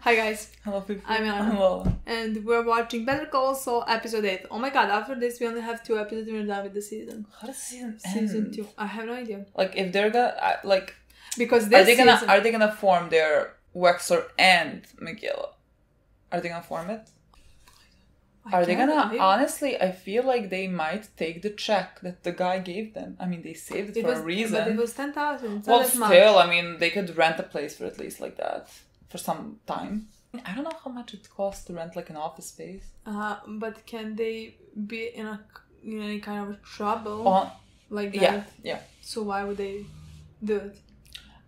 Hi guys, Hello, people. I'm Anna. Hello. and we're watching Better Call Saul episode 8. Oh my god, after this we only have two episodes and we're done with the season. How does season Season end? 2. I have no idea. Like, if they're gonna like, Because this are they gonna season... are they gonna form their Wexler and Megillah? Are they gonna form it? I Are they gonna? Honestly, I feel like they might take the check that the guy gave them. I mean, they saved it, It for was, a reason. But it was 10,000. It's well, that much. still, I mean, they could rent a place for at least like that for some time. I don't know how much it costs to rent like an office space. Uh, but can they be in a in any kind of trouble On like that? yeah, yeah. So why would they do it?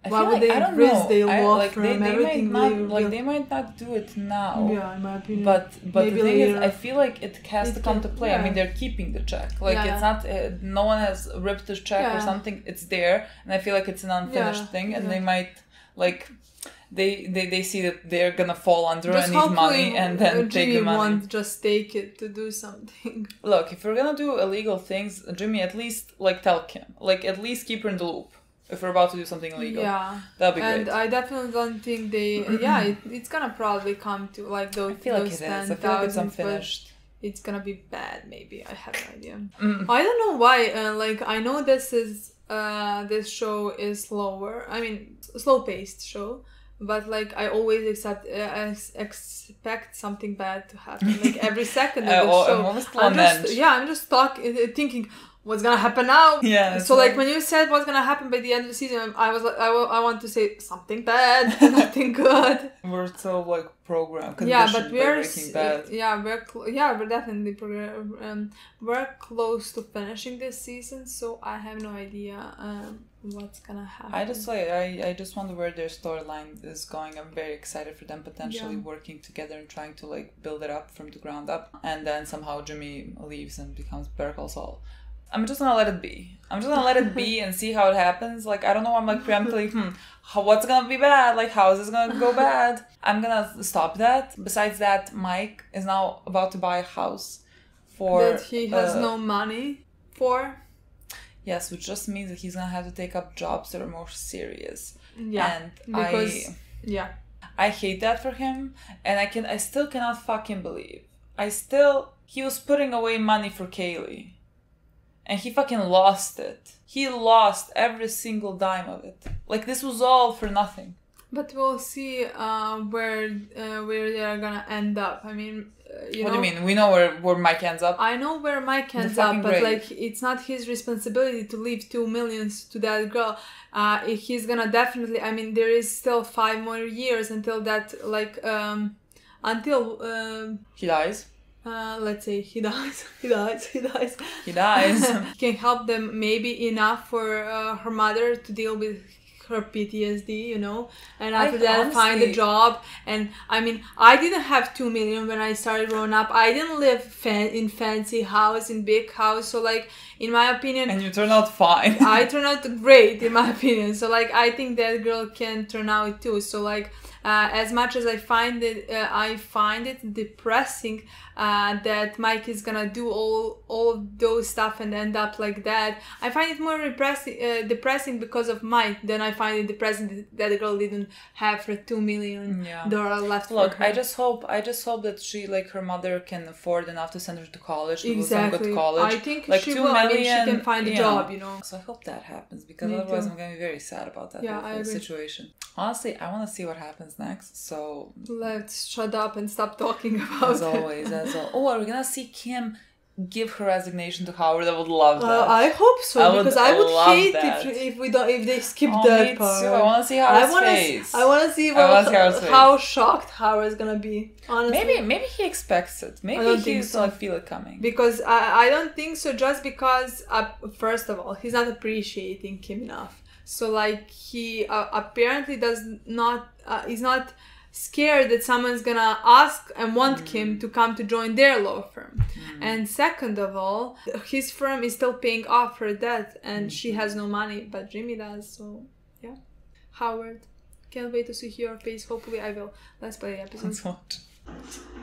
I Why would like, they I don't risk know. their I- law like they, firm, they everything might they not like will- they might not do it now. Yeah, in my opinion. But but Maybe the thing later. is, I feel like it has It to come to can- play. I mean, they're keeping the check. Like Yeah. it's not. Uh, no one has ripped the check or something. It's there, and I feel like it's an unfinished Yeah, thing, and yeah. they might like. They, they, they see that they're gonna fall under just and need money and then uh, take the money. won't just take it to do something. Look, if we're gonna do illegal things, Jimmy, at least like tell Kim, like at least keep her in the loop. If we're about to do something illegal, Yeah, that'd be good. and great. I definitely don't think they. yeah, it, it's gonna probably come to like those. I feel like those it is. I feel like it's 10,000, but unfinished. It's gonna be bad. Maybe I have no idea. Mm. I don't know why. Uh, like I know this is uh this show is slower. I mean, slow paced show. But like I always accept, uh, expect something bad to happen. Like every second of the show. I'm just yeah, I'm just talk, uh, thinking what's gonna happen now. Yeah. So like when you said what's gonna happen by the end of the season, I was like, I, I want to say something bad, nothing good. we're so like programmed, yeah, but we're yeah we're cl- yeah we're definitely progr- um, we're close to finishing this season, so I have no idea um what's gonna happen. I just like I, I just wonder where their storyline is going. I'm very excited for them potentially Yeah. working together and trying to like build it up from the ground up. And then somehow Jimmy leaves and becomes Better Call Saul. I'm just gonna let it be. I'm just gonna let it be and see how it happens. Like I don't know. I'm like preemptively, hmm, how, what's gonna be bad? Like how is this gonna go bad? I'm gonna stop that. Besides that, Mike is now about to buy a house for that he has uh, no money for. Yes, which just means that he's gonna have to take up jobs that are more serious. Yeah, and because- I yeah. I hate that for him, and I can I still cannot fucking believe. I still he was putting away money for Kaylee, and he fucking lost it. He lost every single dime of it. Like this was all for nothing. But we'll see uh, where uh, where they are gonna end up. I mean, uh, you what know, do you mean? We know where where Mike ends up. I know where Mike ends up, but grave. like it's not his responsibility to leave two millions to that girl. Uh, he's gonna definitely. I mean, there is still five more years until that. Like um, until um, He dies. Uh, let's say he dies. He dies. He dies. He dies. he can help them maybe enough for uh, her mother to deal with her PTSD, you know, and I after that find a job. And I mean, I didn't have two million when I started growing up. I didn't live fan- in fancy house, in big house. So like, in my opinion, and you turn out fine. I turn out great in my opinion. So like, I think that girl can turn out too. So like. Uh, as much as I find it, uh, I find it depressing uh, that Mike is gonna do all all of those stuff and end up like that. I find it more depressing, uh, depressing because of Mike than I find it depressing that the girl didn't have her two million Yeah. dollar left. Look. I just hope I just hope that she like her mother can afford enough to send her to college, to go some exactly. good college. I think like she two will. I mean, she can find a yeah. job. You know. So I hope that happens because Me otherwise too. I'm gonna be very sad about that Yeah, situation. Honestly, I want to see what happens next. So Let's shut up and stop talking about as always, as al- oh, are we gonna see Kim give her resignation to Howard? I would love that. Uh, I hope so I would because I would hate that. if, if we don't if they skip oh, that part. too. I want to see I Howard's wanna, face. I want to see I what, wanna see face. how shocked Howard's gonna be. Honestly, maybe maybe he expects it. Maybe he think used so. to feel it coming. because I, I don't think so. Just because uh, first of all, he's not appreciating Kim enough. So like he uh, apparently does not. Uh, he's not scared that someone's gonna ask and want Kim to come to join their law firm. And second of all, his firm is still paying off her debt, and she has no money, but Jimmy does. So yeah, Howard. Can't wait to see your face. Hopefully, I will. Let's play the episode. Watch.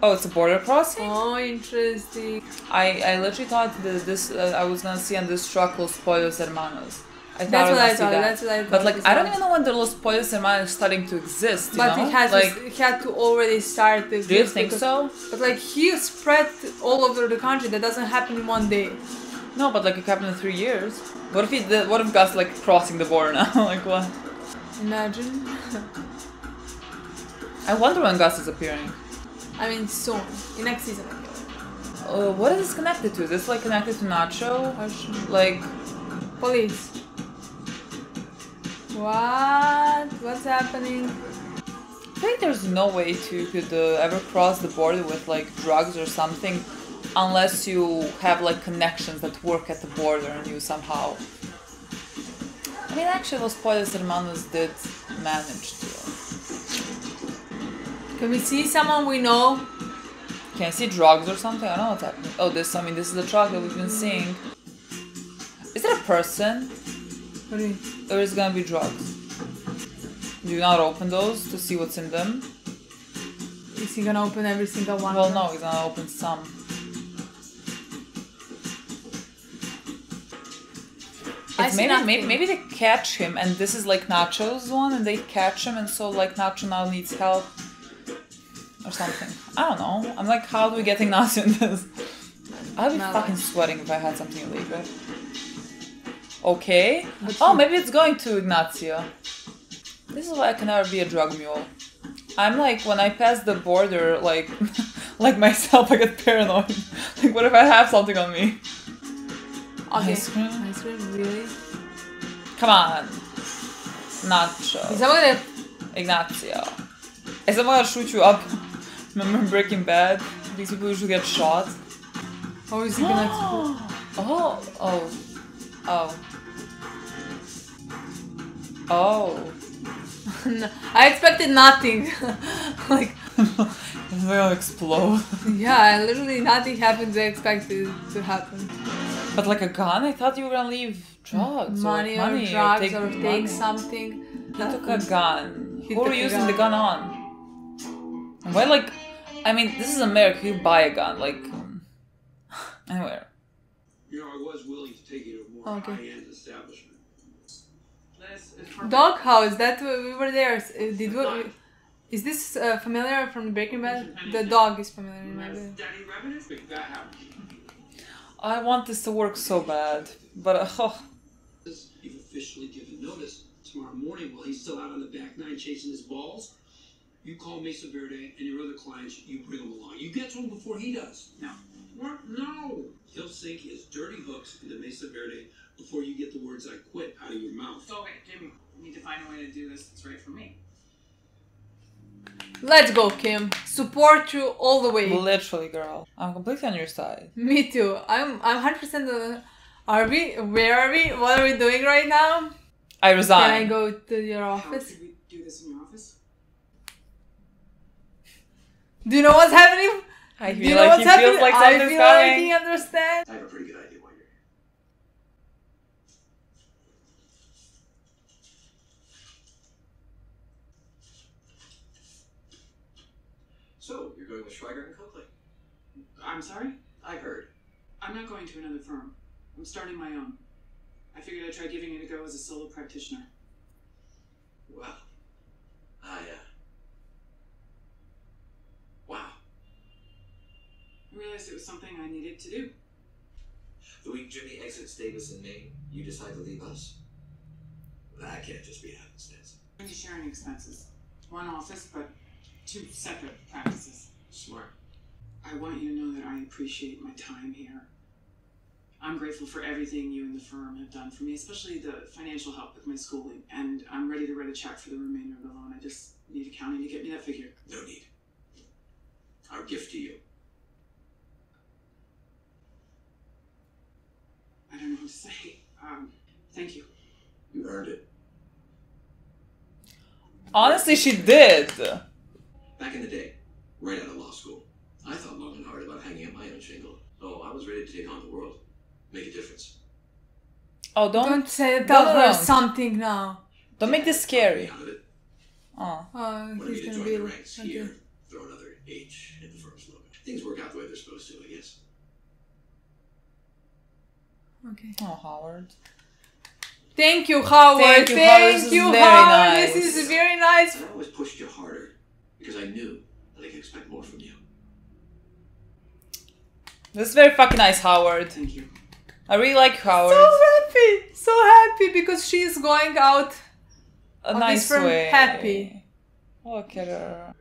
Oh, it's a border crossing. Oh, interesting. I, I literally thought that this uh, I was gonna see on this truck Los Pollos Hermanos. I That's what I thought. that. That's what I thought. But like I don't even know when the Los Pollos Hermanos is starting to exist. You But know? it has like, to, it had to already start. This do you think so? But like he spread all over the country. That doesn't happen in one day. No, but like it happened in three years. What if he did, What if Gus like crossing the border now? like what? Imagine. I wonder when Gus is appearing. I mean, soon in next season. Uh, what is this connected to? Is this like connected to Nacho? Like, Police. What? What's happening? I think there's no way to could uh, ever cross the border with like drugs or something, unless you have like connections that work at the border and you somehow. I mean, actually, Los Pollos Hermanos did manage to. Can we see someone we know? Can I see drugs or something? I don't know what's happening. Oh, this. I mean, this is the truck that we've been seeing. Is it a person? What do you mean? It gonna be drugs? Do you not open those to see what's in them? Is he gonna open every single one? Well, no, he's gonna open some. I It's see maybe, maybe maybe they catch him and this is like Nacho's one and they catch him and so like Nacho now needs help or something. I don't know. I'm like, how do we get Ignacio in this? I'd be Not fucking like- sweating if I had something illegal. Okay. Oh, maybe it's going to Ignacio. This is why I can never be a drug mule. I'm like when I pass the border, like like myself, I get paranoid. like, what if I have something on me? Okay. Ice cream? Ice cream, really? Come on, Nacho, Is someone gonna Ignacio. Is someone gonna shoot you up? Remember Breaking Bad? These people usually get shot. or is he gonna oh, oh, oh, oh. No, I expected nothing. like, It's gonna explode. yeah, literally nothing happened I expected to happen. But like a gun? I thought you were gonna leave drugs money, or money or drugs take or, money. take something. He took a gun. He Who were took you a using the gun. gun on? Why like? I mean, this is America. You buy a gun like um, anywhere. You know, I was willing to take you to a more Okay. high-end establishment. Doghouse, that we were there. Uh, Did we, is this uh, familiar from Breaking Bad? The dog is familiar in my bed. Daddy Revenant? Make that happen. I want this to work so bad, but uh, oh, You've officially given notice. Tomorrow morning, while he's still out on the back nine chasing his balls, you call Mesa Verde and your other clients, you bring them along. You get to him before he does. No. What? No. He'll sink his dirty hooks into Mesa Verde before you get the words I quit out of your mouth. So wait, Jimmy, we need to find a way to do this that's right for me. Let's go, Kim. Support you all the way. literally, girl, I'm completely on your side. Me too. I'm I'm hundred percent. Are we? Where are we? What are we doing right now? I resign. Can I go to your How office? could we do this in your office? Do you know what's happening? I Do feel you know like what's he happening? feels like I something's feel like he understands. I have a pretty good idea why you're here. So, you're going with Schweikart and Cokely? I'm sorry? I heard. I'm not going to another firm. I'm starting my own. I figured I'd try giving it a go as a solo practitioner. Well, I, uh. Wow. I realized it was something I needed to do. The week Jimmy exits Davis and Main, you decide to leave us? That can't just be happenstance. To sharing expenses. One office, but two separate practices. Smart. I want you to know that I appreciate my time here. I'm grateful for everything you and the firm have done for me, especially the financial help with my schooling. And I'm ready to write a check for the remainder of the loan. I just need accounting to get me that figure. No need. Our gift to you. I don't know what to say. Um, thank you. You earned it. Honestly, she did. Back in the day, right out of law school, I thought long and hard about hanging up my own shingle. Oh, I was ready to take on the world, make a difference. Oh, don't Don't say No, tell no, her no. something now. don't make this scary. Out of it, Oh, Oh, wanted he's gonna join be the ranks okay. here. Throw another H in the firm's logo. Things work out the way they're supposed to, I guess. Okay. oh, Howard. Thank you, Howard. Thank Thank you, Howard. This is you, very Howard. nice. This is very nice. I always pushed you harder because I knew that I could expect more from you. This is very fucking nice, Howard. Thank you. I really like Howard. So happy, so happy because she's going out. a of nice firm way. happy. Look at her.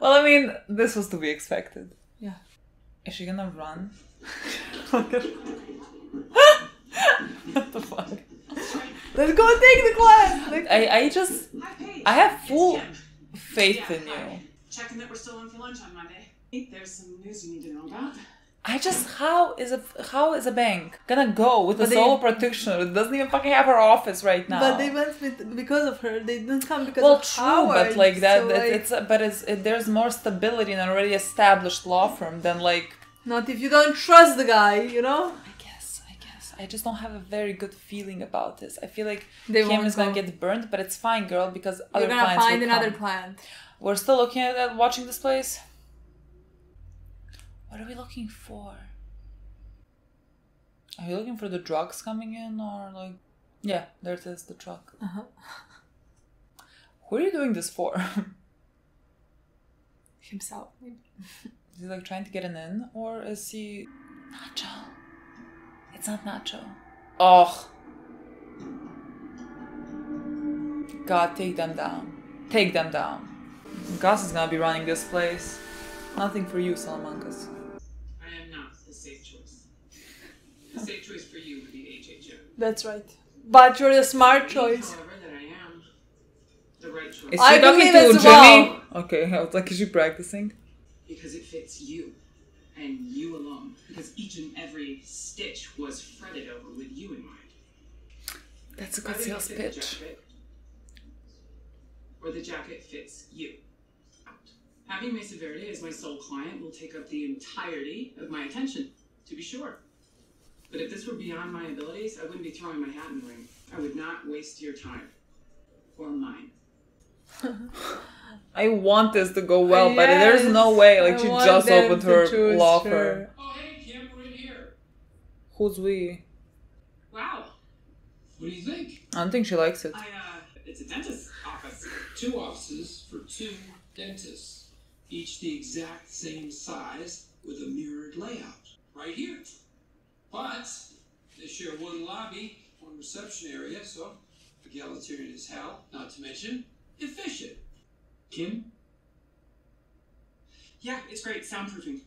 Well, I mean, this was to be expected. Yeah. Is she gonna run? what the fuck? Let's go take the class. Like, I, I just I have full Kim. faith Yeah, in you. Checking that we're still in for lunch on Monday. There's some news you need to know about. I just how is a how is a bank gonna go with a But they- solo practitioner that doesn't even fucking have her office right now? But they went with because of her. They didn't come because well, of true, Howard. but like that, so, that like, it's but it's it, there's more stability in an already established law firm than like not if you don't trust the guy. You know. I guess I guess I just don't have a very good feeling about this. I feel like They Kim is gonna get burned, but it's fine, girl, because other You're gonna find another come. client. We're still looking at that, watching this place. What are we looking for? Are you looking for the drugs coming in or like Yeah, there it is, the truck. Uh-huh. Who are you doing this for? Himself. maybe. is he like trying to get an in or is he Nacho? It's not Nacho. Oh God, take them down. Take them down. Gus is gonna be running this place. Nothing for you, Salamancas. I am not the safe choice. The safe choice for you would be HHM. That's right. But you're the smart I choice. However, that I am the right choice Is I talking believe to as Jimmy? well. Okay, I was like, is she practicing? because it fits you and you alone. Because each and every stitch was fretted over with you in mind. That's a good sales pitch. jacket Or the jacket fits you. Having Mesa Verde as my sole client will take up the entirety of my attention, to be sure. But if this were beyond my abilities, I wouldn't be throwing my hat in the ring. I would not waste your time. Or mine. I want this to go well, but there's no way. Like I she just opened her choose law her. Oh, hey, Kim, we're here. Who's we? Wow. What do you think? I don't think she likes it. I, uh, it's a dentist's office. Two offices for two dentists, each the exact same size with a mirrored layout. Right here. But they share one lobby, one reception area, so egalitarian as hell, not to mention efficient. Kim? Yeah, it's great. Soundproofing.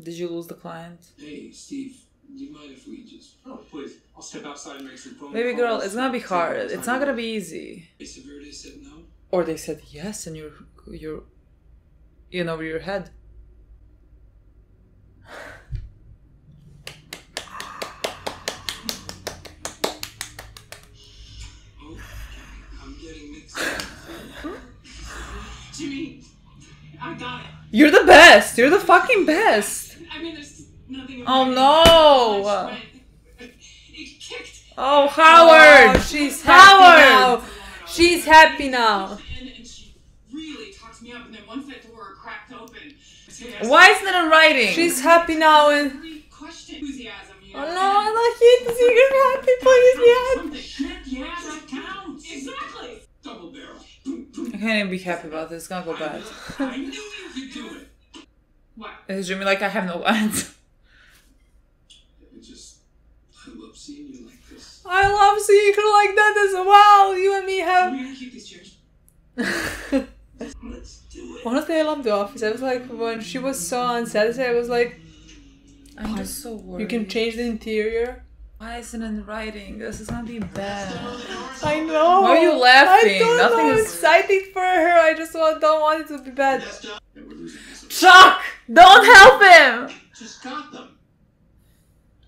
Did you lose the client? Hey, Steve, do you mind if we just. Oh, please. I'll step outside and make some phone Baby calls. girl, it's gonna be hard. It's not gonna be easy. Verde said no? Or they said yes, and you're you're in over your head. You're the best. You're the fucking best. I mean, there's nothing. Oh, no. It kicked. Oh, Howard. Oh, she's happy Howard! now. She's happy now. And, and she really talked me up, and then once that door cracked open, Why isn't it in writing? She's happy now and. Every question, enthusiasm, you Oh no, I don't hate to see her happy. Please be happy. Can't even be happy about this. It's gonna go bad. I knew you could do it. What? Is Jimmy like I have no lines? It just. I love seeing you like this. I love seeing her like that as well. You and me have. we gonna keep these chairs? Let's do it. Honestly, I love The Office. I was like, when she was so unsatisfied, I was like, I'm just so worried. you can change the interior. Why isn't it in writing? This is gonna be bad. I know. Why are you laughing? I don't Nothing know. I'm is- excited for her. I just want, don't want it to be bad. And we're losing this. Chuck! Don't help him! Just got them.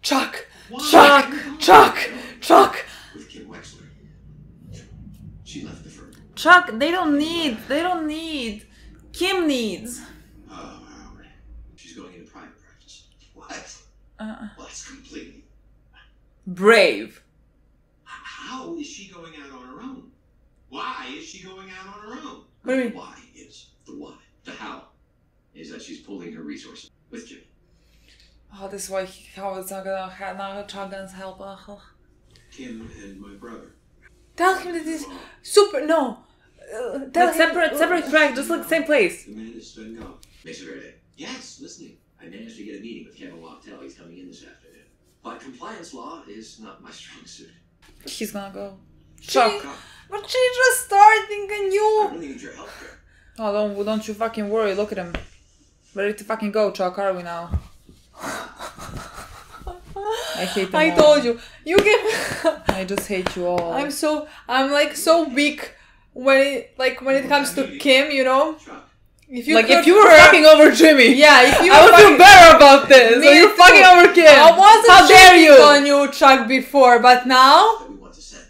Chuck, Why? Chuck, Chuck, Chuck. With Kim Wexler. She left the firm. Chuck, they don't need. They don't need. Kim needs. Oh, Howard. She's going into private practice. What? Uh, Well, that's completely. Brave. How is she going out on her own? Why is she going out on her own? What do you mean? Why is the why. The how is that she's pooling her resources with Jimmy. Oh, this is why he, how it's not gonna ha- not Chuck help. Kim and my brother. Tell him that this super no. Uh, tell Like him- separate, separate track, just like same place. The man is Svengali. Mesa Verde. Yes, listening. I managed to get a meeting with Kevin Wachtel. He's coming in this afternoon. But compliance law is not my strong suit. He's gonna go. Chuck. But she's just starting a I new. really need your help here. Oh, don't don't you fucking worry. Look at him. Ready to fucking go, Chuck? Are we now? I hate them I all. told you. You can. I just hate you all. I'm so I'm like so weak when it like when it comes to Kim. You know, Chuck. If you like if you were cor- fucking over Jimmy. Yeah, if you I would feel better about this. Me So you're fucking over Kim. I wasn't How dare cheating you? on you, Chuck, before, but now That we want to send.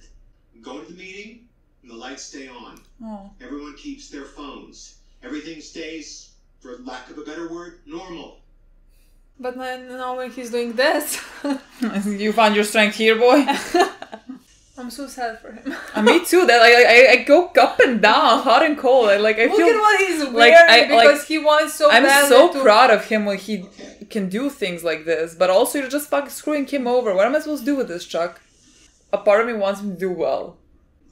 Go to the meeting, and the lights stay on. Oh. Everyone keeps their phones. Everything stays, for lack of a better word, normal. but now, now when he's doing this, you found your strength here, boy. I'm so sad for him. Uh, me too. That I, I I go up and down, hot and cold. I like I Look feel. at what he's wearing like, I- because like, he wants so I'm so to. proud of him when he can do things like this. But also, you're just fucking screwing him over. What am I supposed to do with this, Chuck? A part of me wants him to do well.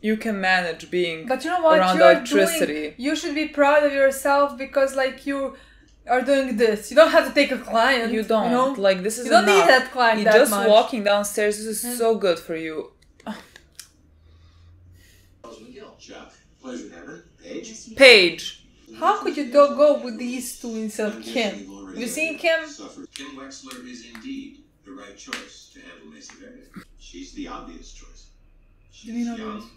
You can manage being But you know what? around You're electricity. doing. You should be proud of yourself because like you are doing this. You don't have to take a client. You don't know? like this is You don't need enough. that client You that just much. walking downstairs. This is so good for you. Charles McGill. Chuck, pleasure, Paige? Paige. How could you do go with these two instead of Kim? You seen Kim? Kim Wexler is indeed the right choice to handle Mesa Verde. She's the obvious choice. She's mean young.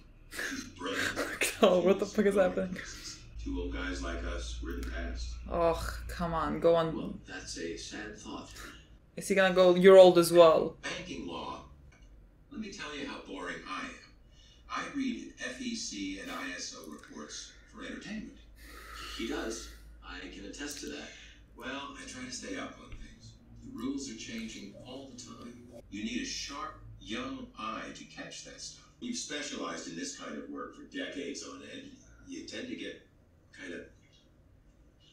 She's brilliant. Oh, what the fuck is happening? Two old guys like us, we're the past. Oh, come on, go on. Well, that's a sad thought. Is he gonna go? You're old as well. Banking law. Let me tell you how boring I am. I read FEC and ISO reports for entertainment. He does. I can attest to that. Well, I try to stay up on things. The rules are changing all the time. You need a sharp, young eye to catch that stuff. We've specialized in this kind of work for decades on end. You tend to get kind of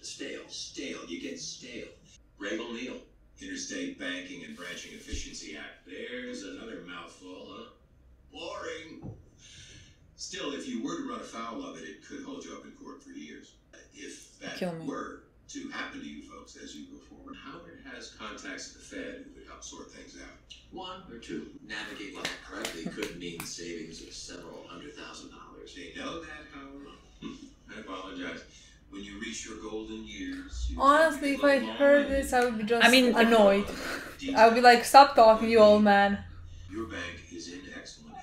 stale. Stale. You get stale. Riegle-Neal, Interstate Banking and Branching Efficiency Act. There's another mouthful, huh? Boring. Still, if you were to run afoul of it, it could hold you up in court for years. If that were to happen to you folks as you go forward, Howard has contacts at the Fed who could help sort things out. One or two. Navigating that correctly could mean savings of several hundred thousand dollars. They know that, Howard. I apologize. When you reach your golden years, you Honestly, if I tend to get heard this, I would be just I mean- annoyed. I would be like, stop talking, you old man. Your bank is in excellent hands.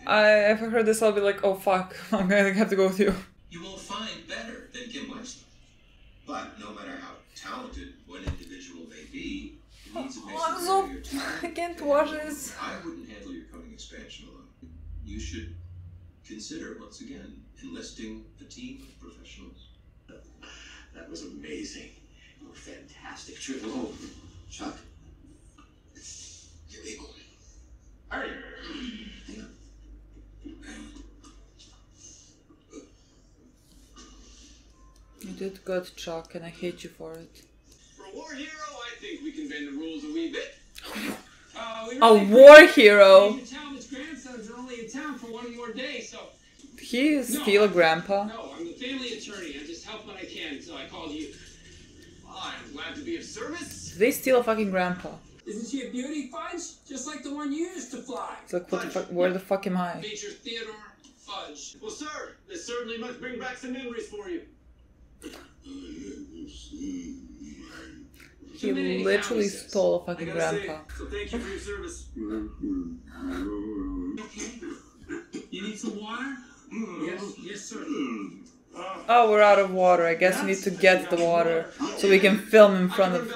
I if I heard this, I'll be like, oh fuck, I'm gonna have to go with you. You will find better than Kim Wexler. But no matter how talented one individual may be, he needs a Oh, I'm so- area to I can't watch this. I wouldn't handle your coming expansion alone. You should consider once again enlisting a team of professionals. That was amazing. You were fantastic. True. Oh, Chuck. You're able. Hurry. Hang on. You did good, Chuck, and I hate you for it. For a war hero, I think we can bend the rules a wee bit. Uh, we A war hero. appreciate you grandsons only in town for one more day, so He is still a grandpa. no, I'm the family attorney. I just help when I can, so I called you. Well, I'm glad to be of service. They still a fucking grandpa. Isn't she a beauty, Fudge? Just like the one you used to fly. It's like, what the fuck? Where the fuck am I? Major Theodore Fudge. Well, sir, this certainly must bring back some memories for you. He literally stole a fucking grandpa. Say, so thank you for your service. You need some water? Yes, yes, sir. Oh, we're out of water. I guess we need to get the water so we can film in front I can of.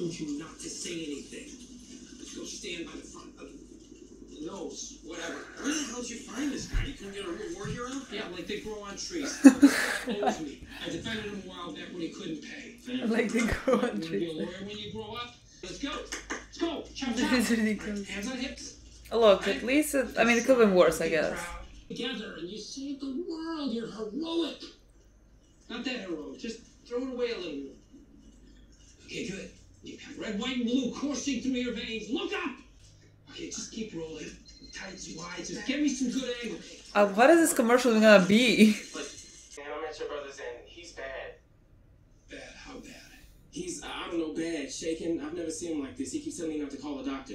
Told you not to say anything. Let's go stand by the front of the nose, whatever. Where the hell did you find this guy? You couldn't get a real war hero? Yeah, like they grow on trees. Owes me. I defended him a while back when he couldn't pay. Like they grow on You wanna be a lawyer when you grow up? Let's go. Let's go. Chop, chop. This is ridiculous. Hands on hips. Look, at least it. I mean, it could have been worse, I guess. Together, and you saved the world. You're heroic. Not that heroic. Just throw it away a little. Okay, good. You got red, white, and blue coursing through your veins. Look up! Okay, just keep rolling. Tights, wide. Just get me some good angle. Uh, what is this commercial gonna be? And I met your brothers, and he's bad. Bad, how bad? He's, I don't know, bad, shaking. I've never seen him like this. He keeps telling me not to call a doctor.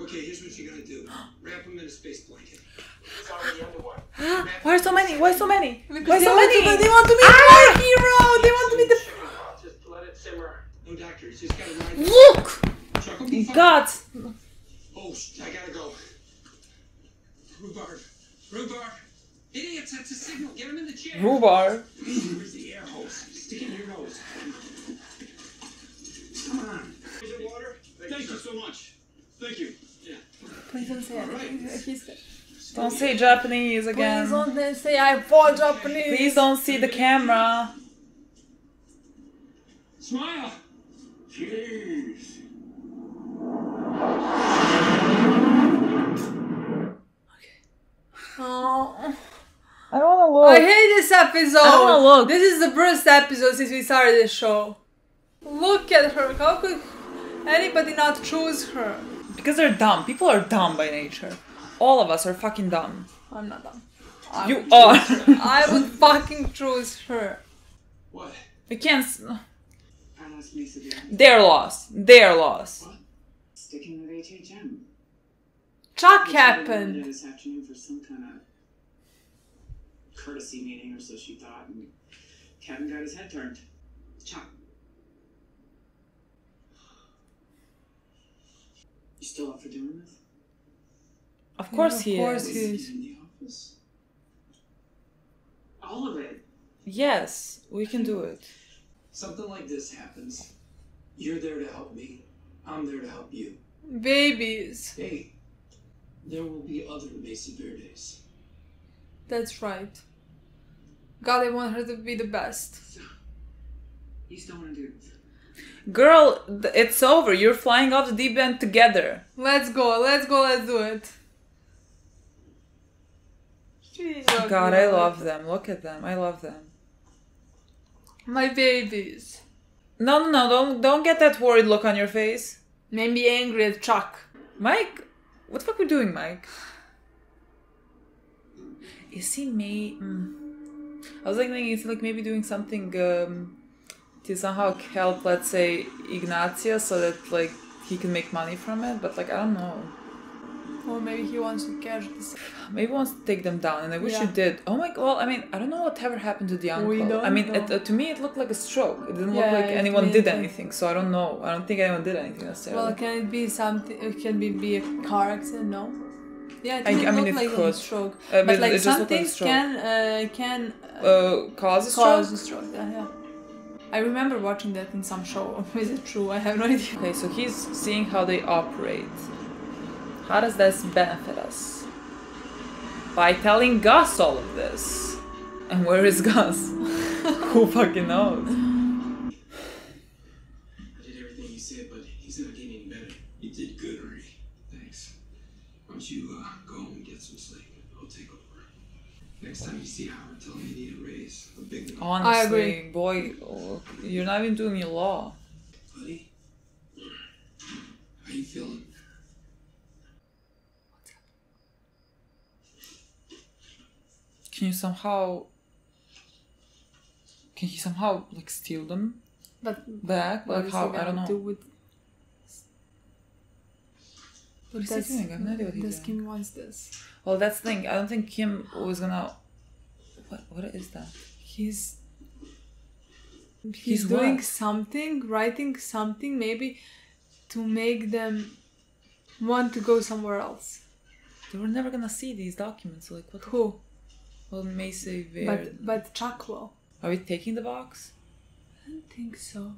Okay, here's what you're gonna do. Wrap him in a space blanket. He's already under one. Why so many? Why so many? Why Because they so want many? to- they want to be our hero. They want to be the. Just let it simmer. No doctor, he's just gotta ride. Look! Chuck will be fine. God! Oh, I gotta go. Rhubarb. Rhubarb. Idiots, that's a signal. Get him in the chair. Rhubarb. Where's the air hose? Stick it in your nose. Come on. Is it water? Thank you so much. Thank you. Yeah. Please don't say anything. Don't say Japanese again. Please don't say I fall Japanese. Please don't see the camera. Smile. Cheers. Oh. I don't wanna look. I hate this episode. I don't wanna look. This is the worst episode since we started this show. Look at her. How could anybody not choose her? Because they're dumb. People are dumb by nature. All of us are fucking dumb. I'm not dumb. I You are. I would fucking choose her. What? We can't. S- I lost Lisa there. They're lost. They're lost. Sticking with HHM. Chuck They said they wanted her happened. This afternoon for some kind of courtesy meeting, or so she thought, and Kevin got his head turned. Chuck. You still up for doing this? Of course of he course is. he is. In the office. All of it. Yes, we can do it. Something like this happens. You're there to help me. I'm there to help you. Babies. Hey, there will be other Mesa Verdes. That's right. God, I want her to be the best. You still want to do this? Girl, it's over. You're flying off the deep end together. Let's go. Let's go. Let's do it. She's oh God, I love them. Look at them. I love them. My babies. No, no, no. Don't don't get that worried look on your face. Made me angry at Chuck. Mike, what the fuck we doing, Mike? Is he me? Mm. I was like thinking, is he like maybe doing something um, to somehow help, let's say, Ignacio, so that like he can make money from it. But like I don't know. Or maybe he wants to catch this. Maybe he wants to take them down, and I wish Yeah. you did. Oh my god! Well, I mean, I don't know whatever happened to the uncle. We don't I mean, it, uh, to me, it looked like a stroke. It didn't Yeah, look like anyone did it- anything. So I don't know. I don't think anyone did anything necessarily. Well, can it be something? It can be, be a car accident? No. Yeah, it I- I mean, look it like could. a stroke. Uh, but but like some looked like things can uh, can uh, uh, cause a stroke. cause a stroke. Yeah, yeah. I remember watching that in some show. Is it true? I have no idea. Okay, so he's seeing how they operate. How does this benefit us? By telling Gus all of this. And where is Gus? Who fucking knows? I did everything you said, but he's not getting any better. You did good, Ernie. Thanks. Why don't you uh, go home and get some sleep? I'll take over. Next time you see Howard, tell him you need a raise. A big one. Honestly, I agree. boy, you're not even doing your law. Buddy, how you feeling? Can you somehow. Can he somehow, like, steal them But back? what Like, how? I don't know. do with? What is he doing? I have no idea what he's Does doing. Kim wants this? Well, that's the thing. I don't think Kim was gonna. What? What is that? He's he's, He's doing what? something, writing something, maybe to make them want to go somewhere else. They were never gonna see these documents. Like, what? Who? Well, Mesa Verde. But but Chuck. Are we taking the box? I don't think so.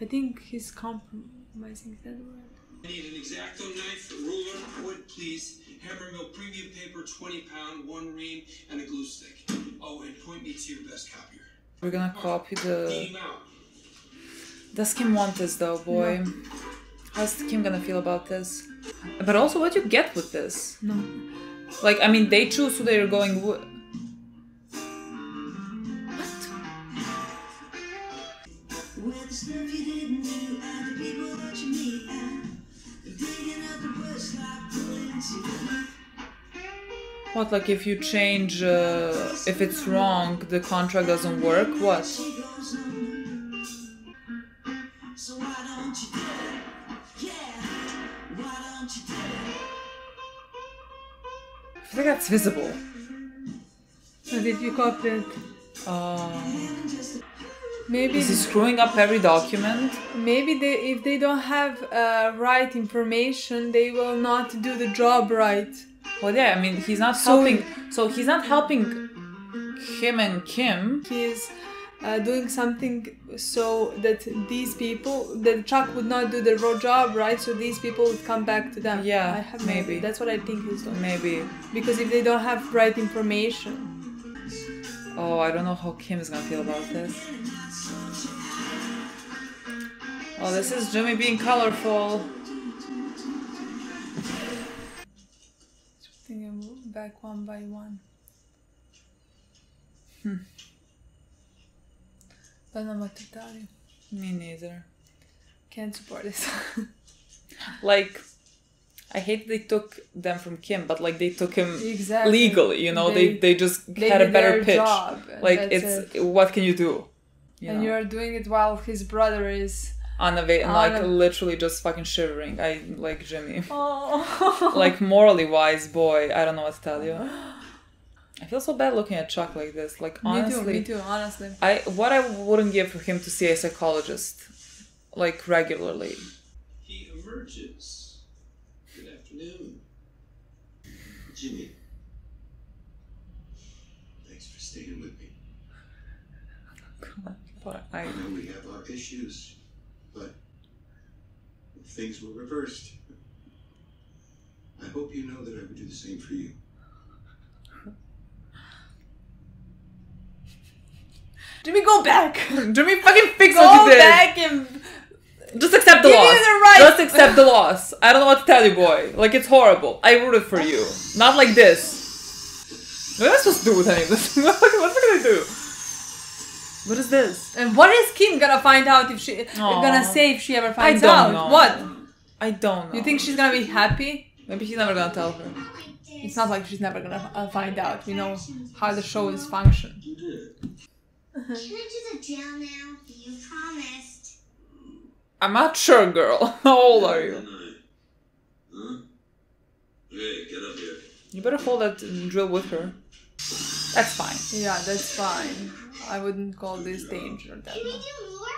I think he's compromising that word. I need an X-Acto knife, ruler, wood, please. Hammermill premium paper, 20 pound, one ream, and a glue stick. Oh, and point me to your best copier. We're gonna copy the. Does Kim want this though, boy? How's Kim gonna feel about this? But also, what do you get with this? No. Like, I mean, they choose who they're going with. What like if you change uh, if it's wrong, the contract doesn't work? What? I think that's visible. Did you copy it? Uh, Maybe is he screwing up every document? maybe they if they don't have uh, right information, they will not do the job right. Well, yeah, I mean, he's not So- helping. So he's not helping him and Kim. He's uh, doing something so that these people, that Chuck would not do the raw job right, so these people would come back to them. Yeah, I have maybe. That's what I think he's doing. Maybe. Because if they don't have right information, Oh, I don't know how Kim is gonna feel about this. Oh, this is Jimmy being colorful. Back one by one. Hmm. Don't know what to tell you. Me neither. Can't support this. Like, I hate they took them from Kim, but like they took him Exactly. legally. You know, they They- they, just they had a better pitch. job, like it's it. what can you do? You and know? you're doing it while his brother is. On the va- and like on a- literally just fucking shivering. I like Jimmy. Oh. like morally wise boy. I don't know what to tell you. I feel so bad looking at Chuck like this. Like honestly, me too. Me too. Honestly. I what I wouldn't give for him to see a psychologist like regularly. He emerges. Good afternoon. Jimmy. Thanks for staying with me. But I I know we have our issues, but things were reversed. I hope you know that I would do the same for you. Jimmy, go back. Jimmy fucking fix go what you did. back and Just accept the Give you loss. the right- Just accept the loss. I don't know what to tell you, boy. Like it's horrible. I rooted for you. Not like this. What am I supposed to do with any of this? what what am I gonna do? What is this? And what is Kim gonna find out if she Aw. gonna say if she ever finds out? I finds don't out? know. What? I don't know. You think she's gonna be happy? Maybe she's never gonna tell her. It's not like she's never gonna uh, find out. We know how the show is function. You did. Can I do the jail now? You promised. I'm not sure, girl. How old are you? Huh? Hey, get up here. You better hold that drill with her. That's fine. Yeah, that's fine. I wouldn't call this danger. That Can we much. do more?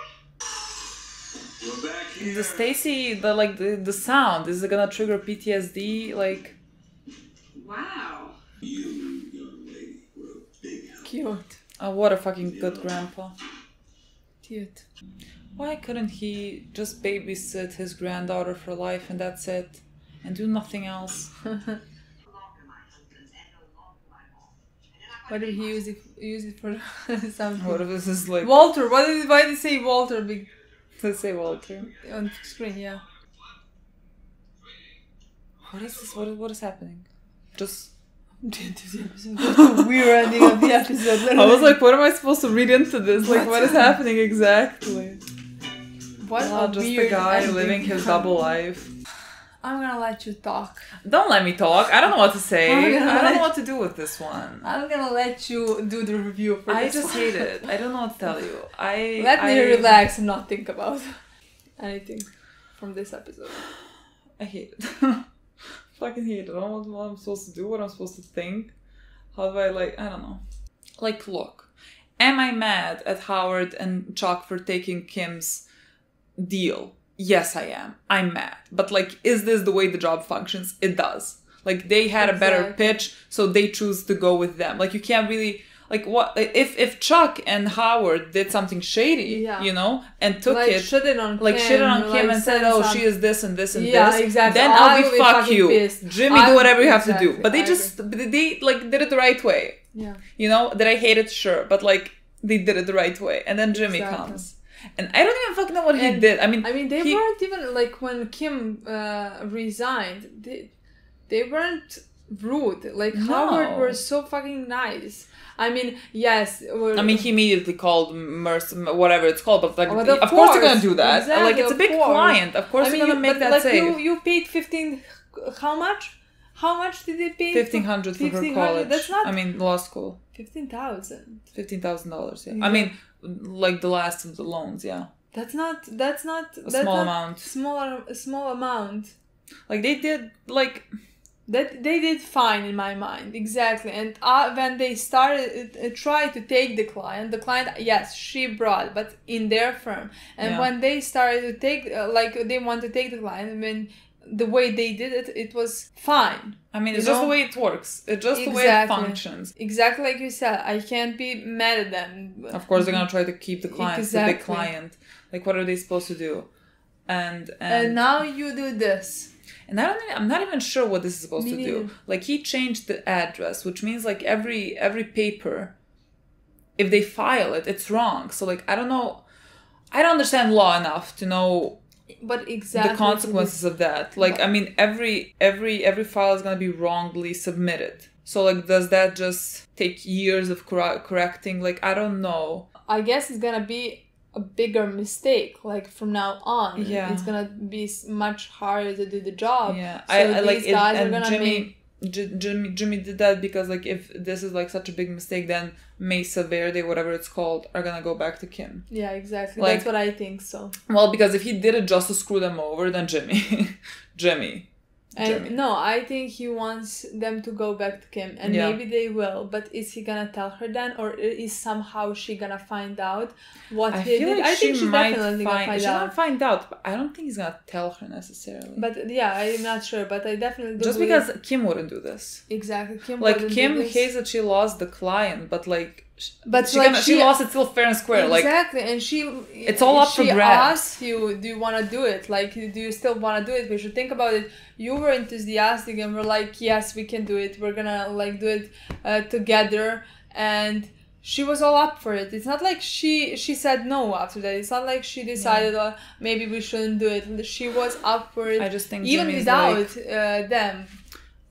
We're back here. The Stacy, the like the, the sound is it gonna trigger PTSD? Like Wow. You, young lady, were a big help. Cute. oh, what a fucking good grandpa. Cute. Why couldn't he just babysit his granddaughter for life and that's it, and do nothing else? What did he use it use it for something? What if this is like? Walter. What did why did he say Walter big Let's say Walter. on screen? Yeah. What is this? What, what is happening? Just. Weird ending of the episode. I was like, what am I supposed to read into this? Like, what is happening exactly? what Oh, just weird guy living his double life. I'm gonna let you talk. Don't let me talk. I don't know what to say. I don't know what to do with this one. I'm gonna let you do the review for this. I just one. hate it. I don't know what to tell you. I Let me relax and not think about anything from this episode. I hate it. Fucking hate it. I don't know what I'm supposed to do. What I'm supposed to think. How do I like? I don't know. Like, look. Am I mad at Howard and Chuck for taking Kim's deal? Yes, I am. I'm mad. But like, is this the way the job functions? It does. Like they had a better pitch, so they choose to go with them. Like you can't really like what if if Chuck and Howard did something shady, Yeah. you know, and took like it shit it on like Kim, shit on Kim like and said, "Oh, some- she is this and this and Yeah, this." exactly. Then I'll be fuck you, pissed. Jimmy. I do whatever you have to do. But they I just they, they like did it the right way. Yeah. You know that I hate it, sure, but like they did it the right way. And then Jimmy Exactly. comes, and I don't even fucking know what he did. I mean, I mean, they he- weren't even like when Kim uh, resigned. They they weren't rude. Like No. Howard was so fucking nice. I mean, yes. I mean, he immediately called Merce, whatever it's called, but like, But of, of course they're gonna do that. Exactly, like, it's a big course. client. Of course I mean, they're gonna you, make that like safe. you you paid fifteen. How much? How much did they pay? Fifteen hundred for her college. That's not I mean, law school. fifteen thousand. Fifteen thousand dollars. Yeah. Yeah. I mean, like the last of the loans. Yeah. That's not. That's not. A that's small amount. Smaller, small amount. Like they did. Like That they did fine in my mind, exactly. And uh, when they started uh, try to take the client, the client yes she brought, but in their firm. And Yeah. when they started to take uh, like they want to take the client, when the way they did it, it was fine. I mean, it's just the way it works. It's just the way it Exactly. functions. Exactly like you said, I can't be mad at them. Of course, they're gonna try to keep the client, the big client. Like, what are they supposed to do? And and And now you do this. And I don't even, I'm not even sure what this is supposed Me to do. Like he changed the address, which means like every every paper if they file it, it's wrong. So like I don't know I don't understand law enough to know But exactly the consequences of that. Like I mean every every every file is going to be wrongly submitted. So like does that just take years of corre- correcting? Like I don't know. I guess it's gonna be a bigger mistake. Like from now on, Yeah. it's gonna be much harder to do the job. Yeah, so I, I like these it, guys are gonna Jimmy, make Jimmy, Jimmy did that because like if this is like such a big mistake, then Mesa Verde, whatever it's called, are gonna go back to Kim. yeah, exactly. like- That's what I think. So Well, because if he did it just to screw them over, then Jimmy, Jimmy, and Jimmy. no, I think he wants them to go back to Kim, and Yeah. maybe they will. But is he gonna tell her then, or is somehow she gonna find out what I he feel did? like I think she definitely find. gonna find out. gonna find out, but I don't think he's gonna tell her necessarily. But yeah, I'm not sure. But I definitely do just believe- because Kim wouldn't do this. exactly Kim Like wouldn't do Kim hates that she lost the client, but like. But she, like gonna- she she- lost it still fair and square. Like exactly and she It's all up for she grabs. asked you do you want to do it? Like do you still want to do it? We should think about it you were enthusiastic and we're like yes we can do it. We're gonna like do it uh, together. And she was all up for it. It's not like she she said no after that. It's not like she decided uh, maybe we shouldn't do it. She was up for it I just think even Jimmy's without like, uh, them.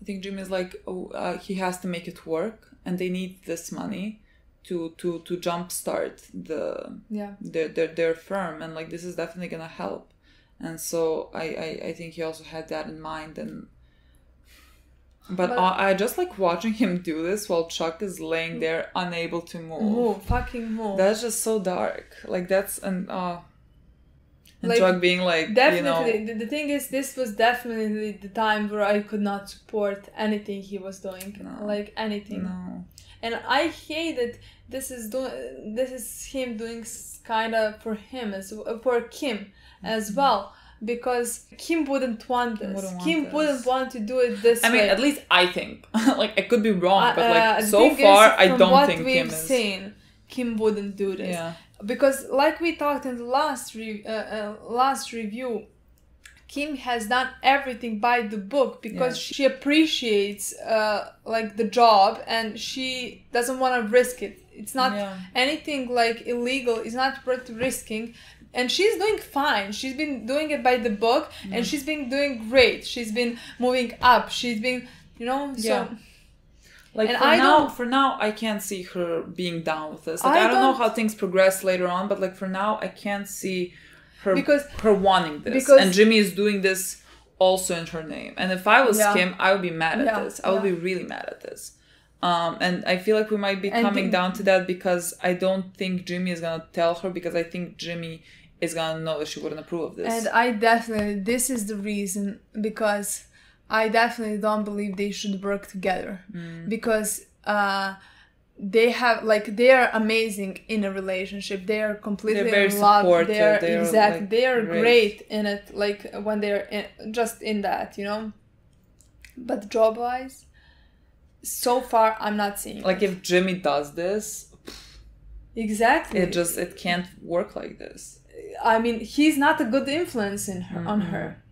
I think Jimmy's like oh, uh, he has to make it work, and they need this money to to to jumpstart the yeah their their their firm, and like this is definitely gonna help. And so I I, I think he also had that in mind, and but, But- I, I just like watching him do this while Chuck is laying there unable to move. move fucking move That's just so dark. Like that's an uh. And Like, Chuck being like, Definitely. you know, the, the thing is, this was definitely the time where I could not support anything he was doing, No. like anything. no. And I hate that this is doing. This is him doing kind of for him as for Kim as well. Because Kim wouldn't want this. Mm-hmm. wouldn't want Kim wouldn't want to do it this I mean, at least I think. like, I could be wrong, but Uh, like, the so far, I don't think Kim is. seen, Kim wouldn't do this Yeah. because like we talked in the last re- uh, uh, last review kim has done everything by the book because Yeah. she appreciates uh, like the job and she doesn't want to risk it it's not Yeah. anything like illegal it's not worth risking and she's doing fine she's been doing it by the book Mm-hmm. and she's been doing great she's been moving up she's been you know so Yeah. Like And for I now, for now, I can't see her being down with this. Like, I I, don't, know don't- how things progress later on, but like for now, I can't see her Because- her wanting this. because- and Jimmy is doing this also in her name. And if I was Yeah. Kim, I would be mad at Yeah, this. I would yeah. be really mad at this. Um, and I feel like we might be And coming down to that because I don't think Jimmy is gonna tell her because I think Jimmy is gonna know that she wouldn't approve of this. And I definitely, this is the reason because I definitely don't believe they should work together Mm. because uh, they have like they are amazing in a relationship. They are completely in love. They are they're, exactly. like, they are great. great. in it. Like when they're in, just in that, you know. But job wise, so far I'm not seeing like it. if Jimmy does this, exactly. it just it can't work like this. I mean, he's not a good influence in her on her.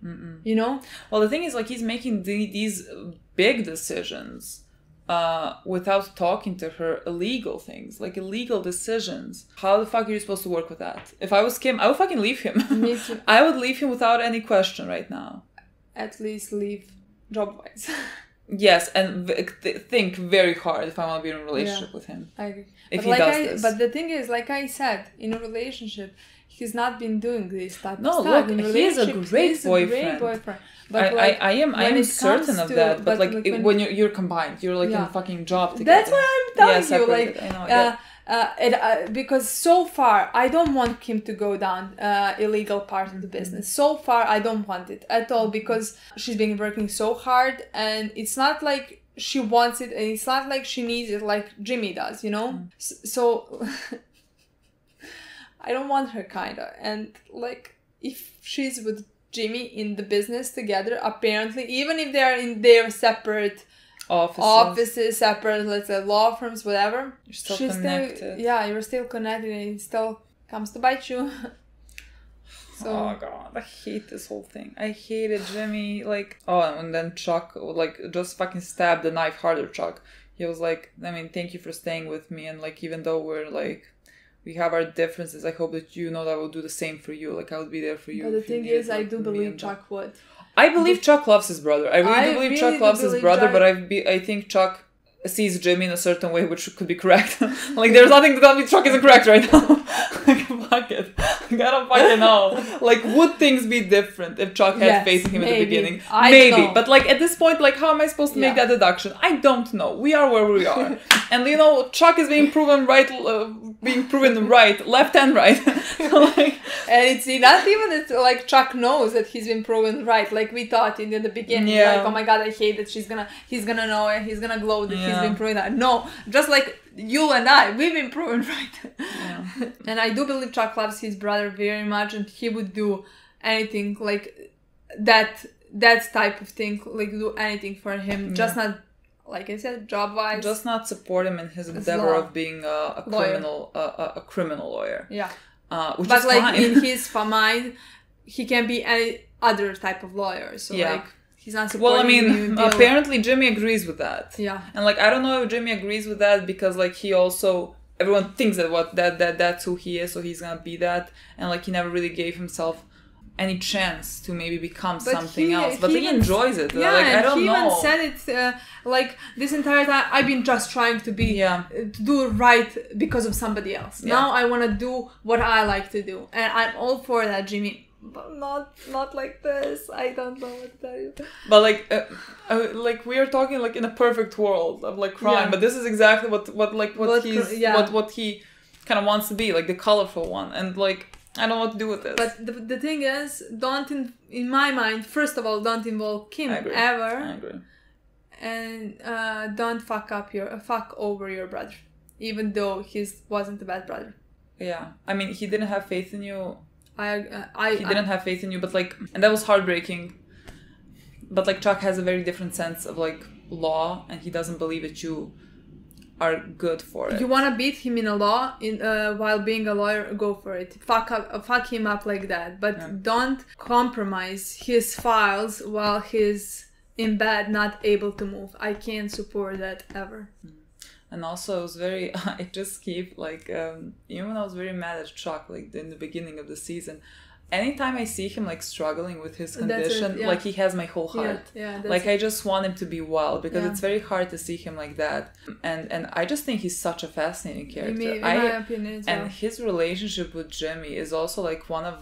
You know. Well, the thing is, like, he's making the, these big decisions uh, without talking to her, illegal things, like illegal decisions. How the fuck are you supposed to work with that? If I was Kim, I would fucking leave him. Me too. I would leave him without any question right now. At least leave job wise. Yes, and v- th- think very hard if I want to be in a relationship Yeah. with him. I agree. If but he like does I, this. But the thing is, like I said, in a relationship, he's not been doing this type No, of stuff. look, in he is a great he's a great boyfriend. boyfriend. I, But like, I, I am I am certain of to- that, but, like, it- when- you're, you're combined, you're like in a fucking job together. That's what I'm telling Yeah, you. Like, I know, uh, yeah. uh, it, uh, because so far I don't want him to go down uh, illegal part of the business. So far I don't want it at all because she's been working so hard, and it's not like she wants it, and it's not like she needs it like Jimmy does. You know, Mm. So. I don't want her kinda, and like if she's with Jimmy in the business together, apparently, even if they're in their separate Offices. offices, separate, let's say law firms, whatever. You're still she's connected. yeah, you're still connected, and it still comes to bite you. so oh god, I hate this whole thing. I hated Jimmy. Like, oh, and then Chuck, like, just fucking stabbed the knife harder. Chuck. He was like, I mean, thank you for staying with me, and like, even though we're like, we have our differences, I hope that you know that I will do the same for you. Like, I will be there for you. but the thing is, I do believe Chuck would. I believe Chuck loves his brother. I really I do believe really Chuck do loves his brother, Chuck- but I be I think Chuck sees Jimmy in a certain way, which could be correct. like there's nothing to tell me Chuck isn't correct right now. like fuck it, like, I don't fucking know. Like would things be different if Chuck had Yes, faith in him at the beginning? I maybe, but like at this point, like how am I supposed to make that deduction? I don't know. We are where we are, and you know Chuck is being proven right, uh, being proven right, left and right. like, And it's not even that like Chuck knows that he's been proven right, like we thought in the, the beginning. Yeah. Like, oh my god, I hate that she's gonna he's gonna know it, he's gonna glow that he's Yeah. been proven right. No, just like you and I, we've been proven right. yeah. and I do believe Chuck loves his brother very much and he would do anything like that that type of thing, like do anything for him. Just not like I said, job wise. just not support him in his endeavor of being a, a criminal, a, a, a criminal lawyer. yeah. Uh, which but is like fine. in his mind, he can be any other type of lawyer. So Yeah. like he's not well, I mean, apparently Jimmy agrees with that. Yeah. And like I don't know if Jimmy agrees with that because like he also everyone thinks that what that that that's who he is, so he's gonna be that, and like he never really gave himself any chance to maybe become But something he- else. But he, even- enjoys it. Yeah, like I don't he know. even said it uh, like this entire time. I've been just trying to be Yeah. uh, to do right because of somebody else. Yeah. Now I want to do what I like to do, and I'm all for that, Jimmy. But not not like this. I don't know what to tell you. But like, uh, uh, like we are talking like in a perfect world of like crime. Yeah. But this is exactly what what like what, What he's yeah. what what he kind of wants to be like the colorful one. And like I don't know what to do with this. But the, the thing is, don't in, in my mind. First of all, don't involve Kim I agree. ever, I agree. and uh, don't fuck up your fuck over your brother, even though he's wasn't a bad brother. Yeah, I mean, he didn't have faith in you. I uh, I He didn't have faith in you, but like, and that was heartbreaking. But like, Chuck has a very different sense of like law, and he doesn't believe that you are good for it. You want to beat him in a law in uh, while being a lawyer? Go for it. Fuck up, fuck him up like that. But Yeah. don't compromise his files while he's in bed, not able to move. I can't support that ever. And also, I was very, I just keep like, um, even when I was very mad at Chuck, like in the beginning of the season, anytime I see him like struggling with his That's it, condition, yeah. like he has my whole heart. yeah. That's Like I just want him to be well because Yeah. it's very hard to see him like that, and and I just think he's such a fascinating in, character. me, in I, my opinion. as and well. his relationship with Jimmy is also like one of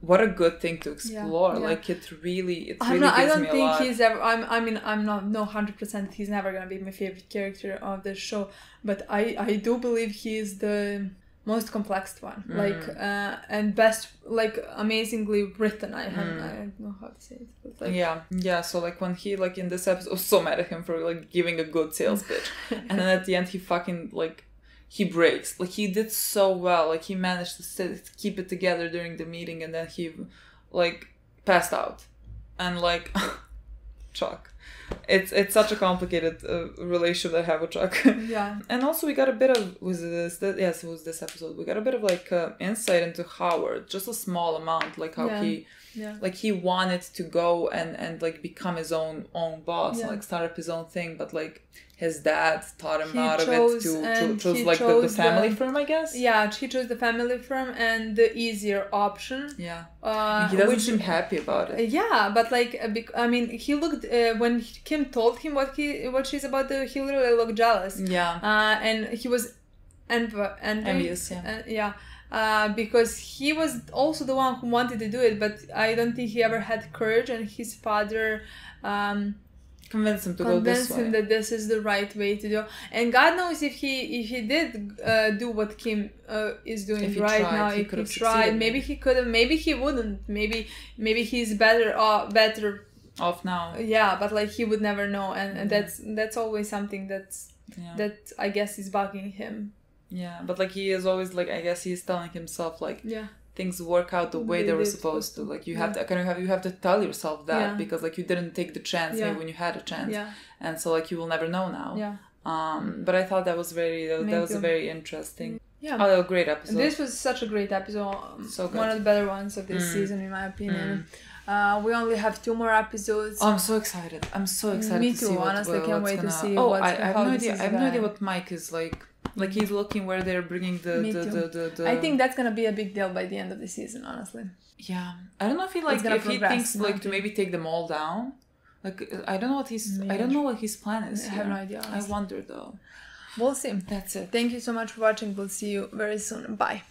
what a good thing to explore. yeah. Like it really, it really not, I don't me think lot. he's ever. I'm. I mean, I'm not. No, hundred percent. He's never gonna be my favorite character of the show. But I, I do believe he is the most complex one. Mm. Like, uh, and best, like, amazingly written. I have. Mm. I don't know how to say it. But like, yeah, yeah. So like when he like in this episode, I was so mad at him for like giving a good sales pitch, and then at the end he fucking like he breaks. Like he did so well. Like he managed to sit, keep it together during the meeting, and then he like passed out, and like Chuck. It's it's such a complicated uh, relationship that I have with Chuck. Yeah. And also, we got a bit of was this, that yes, it was this episode. We got a bit of like uh, insight into Howard, just a small amount, like how Yeah. he Yeah. like he wanted to go and and like become his own own boss, Yeah. like start up his own thing, but like his dad taught him He out of it to, to chose like the, the family the- firm, I guess. Yeah, he chose the family firm and the easier option. Yeah. Uh, he doesn't which- seem happy about it. Yeah, but like, uh, I mean, he looked uh, when Kim told him what he what she's about to. He literally looked jealous. Yeah. Uh, and he was env- envy, Envious, yeah. uh, yeah. uh, because he was also the one who wanted to do it, but I don't think he ever had courage, and his father. Um, Convince him to go this convince way. him that this is the right way to do. And god knows if he if he did uh, do what kim uh, is doing right tried, now he if could he have tried maybe he could have maybe he wouldn't. Maybe maybe he's better uh, better Off now. yeah but like he would never know. And, and that's that's always something that's Yeah. that i guess is bugging him. Yeah, but like he is always like I guess he's telling himself like yeah things work out the way They they were supposed to. to. Like you Yeah. have to kind of have you have to tell yourself that Yeah. because like you didn't take the chance Yeah. maybe when you had a chance, yeah and so like you will never know now. yeah Um, but I thought that was very that, was too. very interesting. yeah Oh, a great episode. This was such a great episode. So good. One of the better ones of this Mm. season, in my opinion. Uh, we only have two more episodes. Oh, I'm so excited. I'm so excited. Me to too, honestly, what- can't wait to gonna- see Oh, I, I have no idea. I have no idea what Mike is like. Like he's looking where they're bringing the the, the, the, the I think that's gonna be a big deal by the end of the season, honestly. Yeah, I don't know if he like if he thinks like to maybe take them all down. Like I don't know what he's I don't know what his plan is. I have no idea, I wonder though. We'll see. That's it. Thank you so much for watching. We'll see you very soon. Bye.